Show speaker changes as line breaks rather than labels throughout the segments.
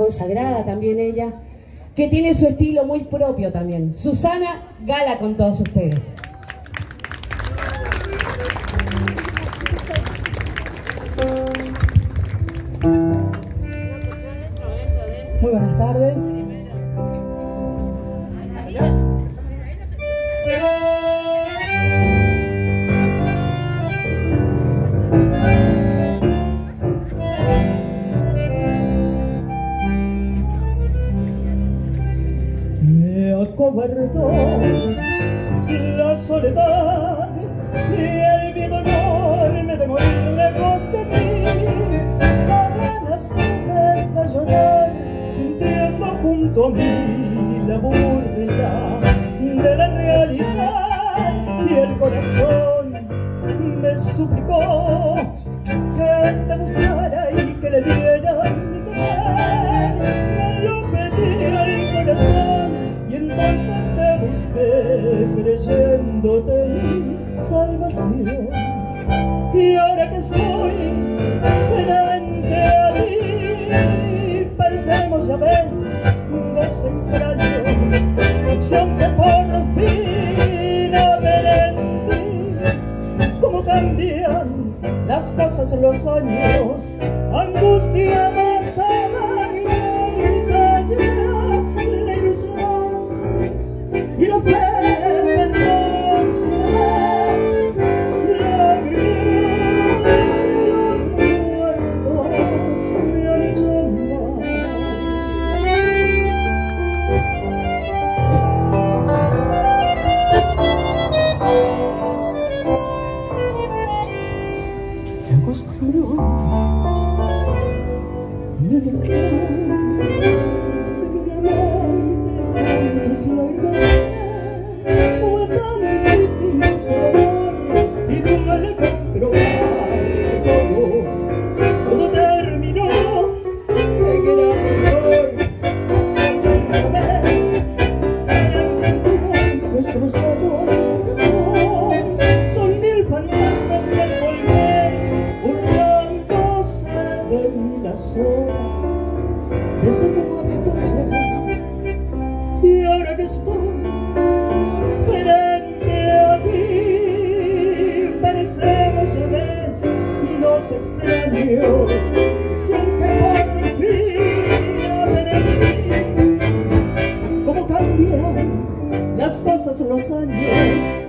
consagrada también ella, que tiene su estilo muy propio también. Susana Gala con todos ustedes.
Muy buenas tardes. Acobardó la soledad y el miedo enorme de morir lejos de ti. Ganas que de llorar sintiendo junto a mí la burla de la realidad y el corazón me suplicó creyéndote mi salvación. Y ahora que estoy frente a ti, parecemos ya ves dos extraños, acción que por fin a ver en ti. Cómo cambian las cosas los años, Me acostumbró de ese momento ayer y ahora que estoy frente a ti parecemos ya ves dos extraños sin que por en mí cómo cambian las cosas los años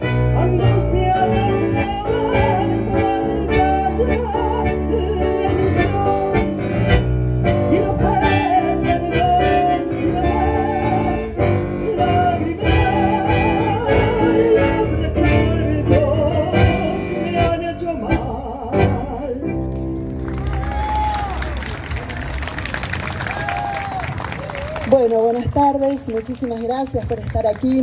Bueno, buenas tardes, muchísimas gracias por estar aquí.